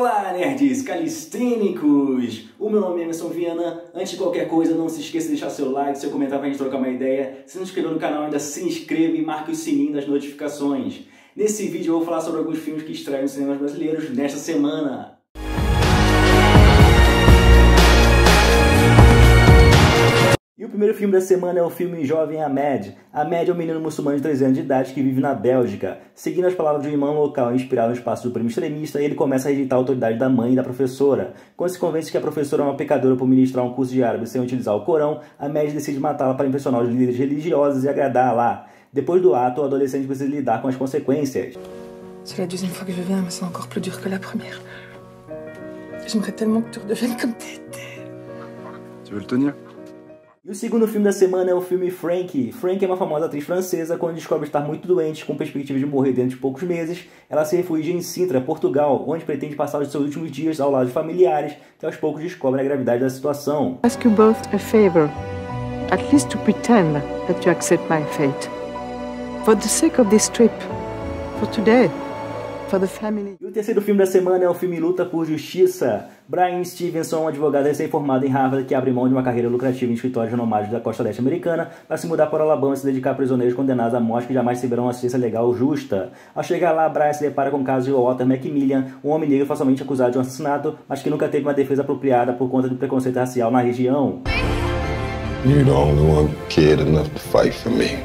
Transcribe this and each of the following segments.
Olá, nerds calistênicos! O meu nome é Emerson Viana. Antes de qualquer coisa, não se esqueça de deixar seu like, seu comentário pra gente trocar uma ideia. Se não inscreveu no canal, ainda se inscreva e marque o sininho das notificações. Nesse vídeo eu vou falar sobre alguns filmes que estreiam nos cinemas brasileiros nesta semana. Primeiro filme da semana é o filme Jovem Ahmed. Ahmed é um menino muçulmano de 13 anos de idade que vive na Bélgica. Seguindo as palavras de um imã local inspirado no espaço do primo extremista, ele começa a rejeitar a autoridade da mãe e da professora. Quando se convence que a professora é uma pecadora por ministrar um curso de árabe sem utilizar o Corão, Ahmed decide matá-la para impressionar os líderes religiosos e agradar lá. Depois do ato, o adolescente precisa lidar com as consequências. C'est la deuxième fois que je viens, mais c'est encore plus dur que la première. J'aimerais tellement que tu redeviennes comme t'étais. Tu veux le tenir E o segundo filme da semana é o filme Frank. Frank é uma famosa atriz francesa. Quando descobre estar muito doente, com perspectiva de morrer dentro de poucos meses, ela se refugia em Sintra, Portugal, onde pretende passar os seus últimos dias ao lado de familiares, que aos poucos descobrem a gravidade da situação. ask you both a favor, at least to pretend that you accept my fate. For the sake of this trip, for today, for the family. E o terceiro filme da semana é o filme Luta por Justiça. Brian Stevenson, um advogado recém-formado em Harvard que abre mão de uma carreira lucrativa em escritórios renomados da costa leste americana para se mudar para o Alabama e se dedicar a prisioneiros condenados à morte que jamais receberão uma assistência legal justa. Ao chegar lá, Brian se depara com o caso de Walter Macmillan, um homem negro falsamente acusado de um assassinato, mas que nunca teve uma defesa apropriada por conta do preconceito racial na região. You're the only one cared enough to fight for me.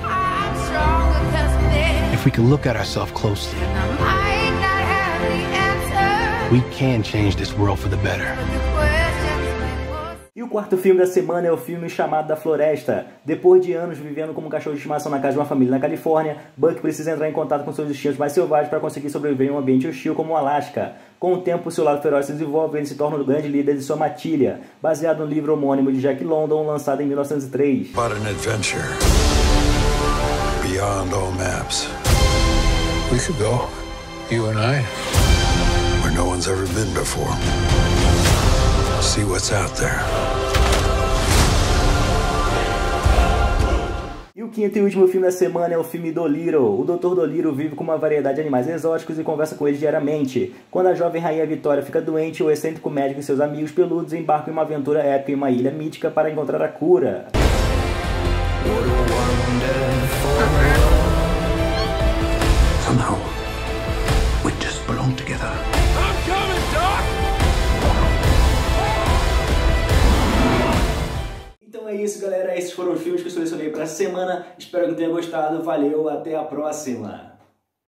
If we can look at ourselves closely, we can change this world for the better. E o quarto filme da semana é o filme Chamado da Floresta. Depois de anos vivendo como cachorro de estimação na casa de uma família na Califórnia, Buck precisa entrar em contato com seus instintos mais selvagens para conseguir sobreviver em um ambiente hostil como o Alasca. Com o tempo, seu lado feroz se desenvolve e ele se torna o grande líder de sua matilha, baseado no livro homônimo de Jack London, lançado em 1903. About an adventure beyond all maps. We could go, you and I, no one's ever been before. See what's out there. E o quinto e último filme da semana é o filme Dolittle. O Dr. Dolittle vive com uma variedade de animais exóticos e conversa com eles diariamente. Quando a jovem rainha Vitória fica doente, o excêntrico médico e seus amigos peludos embarcam em uma aventura épica em uma ilha mítica para encontrar a cura. Somehow, Esses foram os filmes que eu selecionei para essa semana. Espero que tenha gostado. Valeu, até a próxima.